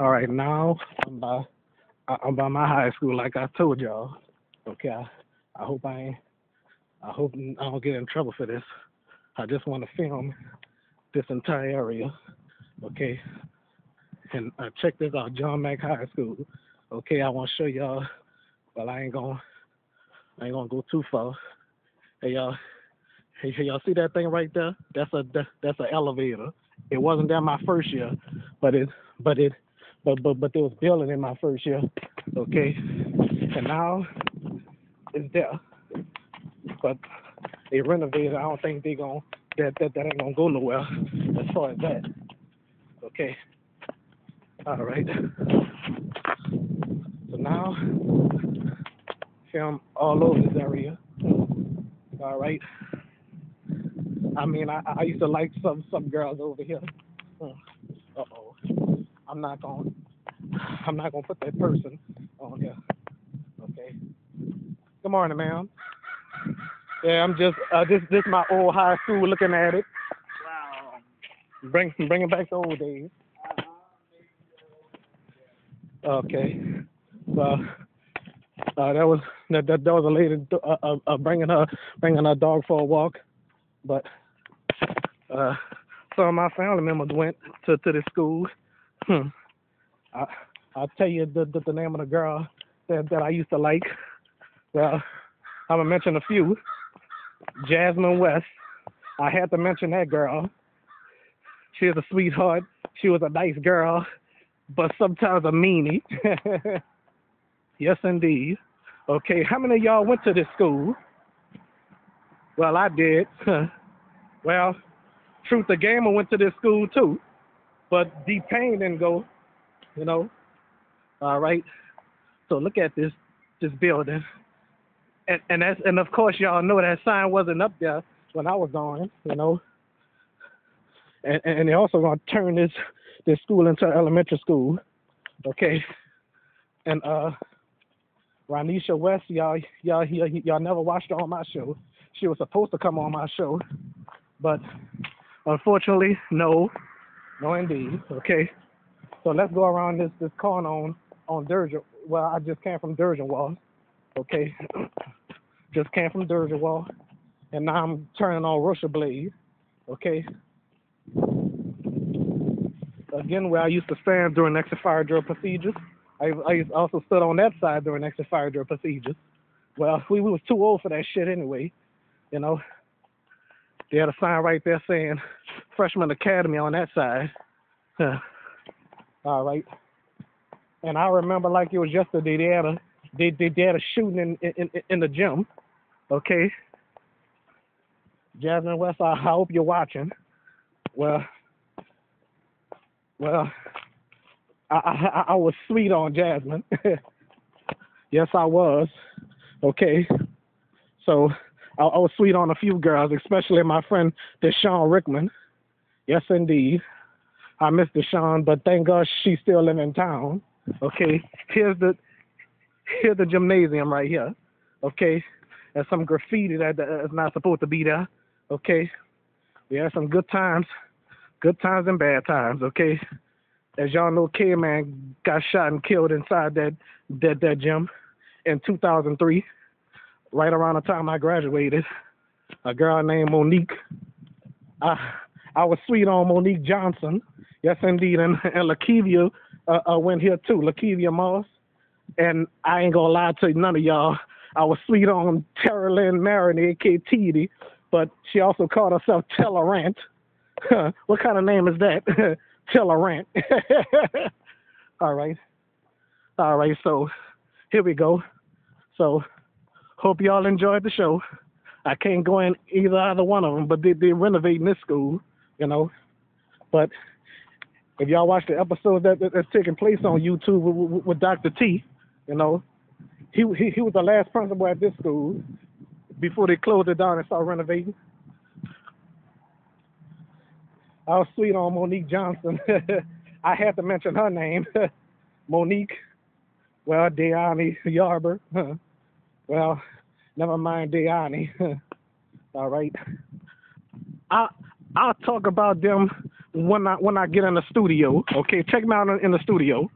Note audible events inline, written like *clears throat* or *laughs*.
All right, now I'm by I'm by my high school, like I told y'all. Okay, I, I hope I ain't. I hope I don't get in trouble for this. I just want to film this entire area. Okay, and uh, check this out, John Mack High School. Okay, I want to show y'all. Well, I ain't gonna. I ain't gonna go too far. Hey y'all. Hey, hey, y'all see that thing right there? That's a that, that's an elevator. It wasn't there my first year, but it but it but but but there was building in my first year. Okay, and now it's there, but they renovated. I don't think they gon' that that that ain't gonna go nowhere as far as that. Okay, all right. So now film all over this area. All right. I mean, I, I used to like some some girls over here. Hmm. I'm not gonna *sighs* I'm not gonna put that person on here. Okay. Good morning, ma'am. Yeah, I'm just uh, this this my old high school looking at it. Wow. Bring bringing back the old days. Okay. Well, uh, that was that, that that was a lady uh, uh, uh, bringing her bringing her dog for a walk, but uh, some of my family members went to to the school. Hmm. I I'll tell you the, the the name of the girl that that I used to like. Well, I'm gonna mention a few. Jasmine West. I had to mention that girl. She was a sweetheart. She was a nice girl, but sometimes a meanie. *laughs* yes, indeed. Okay, how many of y'all went to this school? Well, I did. *laughs* well, Truth the Gamer went to this school too, but D Pain didn't go. You know. All right. So look at this this building, and and that's and of course y'all know that sign wasn't up there when I was on. You know. And and they're also gonna turn this this school into elementary school. Okay. And uh Ronisha West, y'all, y'all, y'all, y'all never watched her on my show. She was supposed to come on my show, but unfortunately, no, no indeed. Okay, so let's go around this this corner on on Durgan. Well, I just came from Dorgenois. Okay, *clears throat* just came from Dorgenois, and now I'm turning on Rocheblave. Okay. Again, where I used to stand during exit fire drill procedures. I, I also stood on that side during exit fire drill procedures. Well, we, we was too old for that shit anyway, you know. They had a sign right there saying Freshman Academy on that side. *laughs* All right. And I remember like it was yesterday. They had a they they, they had a shooting in, in in the gym. Okay. Jasmine West, I hope you're watching. Well, well, I, I, I was sweet on Jasmine. *laughs* yes, I was. Okay. So I, I, was sweet on a few girls, especially my friend Deshaun Rickman. Yes, indeed. I miss Deshaun, but thank God she's still living in town. Okay. Here's the here's the gymnasium right here. Okay. There's some graffiti that is not supposed to be there. Okay. We had some good times, good times and bad times. Okay as y'all know, K Man got shot and killed inside that that that gym in 2003, right around the time I graduated. A girl named Monique. I I was sweet on Monique Johnson. Yes, indeed, and *laughs* and Lakivia uh, uh, went here too. Lakivia Moss. And I ain't gonna lie to none of y'all. I was sweet on Tara Lynn Marin, aka T but she also called herself Tellerant. *laughs* what kind of name is that? *laughs* Tellerant. All right. All right. So here we go. So hope y'all enjoyed the show. I can't go in either either one of them, but they, they're renovating this school, you know. But if y'all watch the episode that, that that's taking place on YouTube with, with, with Dr. T, you know, he, he he was the last principal at this school before they closed it down and started renovating. I was sweet on Monique Johnson. *laughs* I had to mention her name. *laughs* Monique. Well, Deani Yarber. well, never mind Deani. *laughs* All right. I I'll talk about them when I when I get in the studio. Okay, check me out in, the studio.